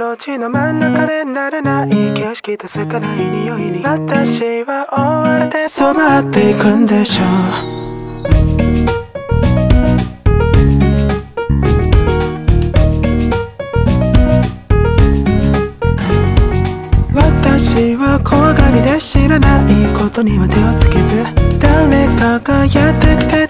路地の真ん中でならない景色と咲かない匂いに私は追われて染まっていくんでしょう私は怖がりで知らないことには手をつけず。誰かがやってきて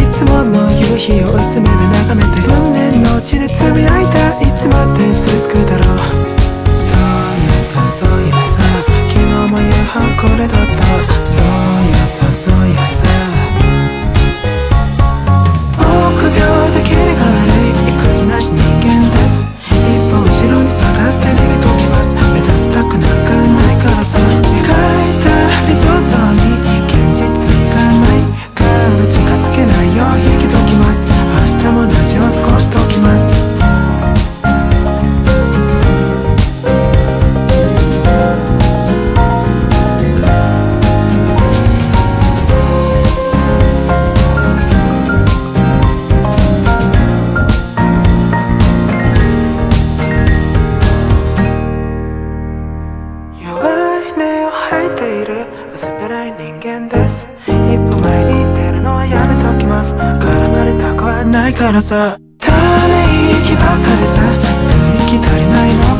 つもの夕日を薄めで眺めてい人間です。一歩前に出るのはやめときます。絡まれたくはないからさ。ため息ばっかでさ。吸い気足りないの。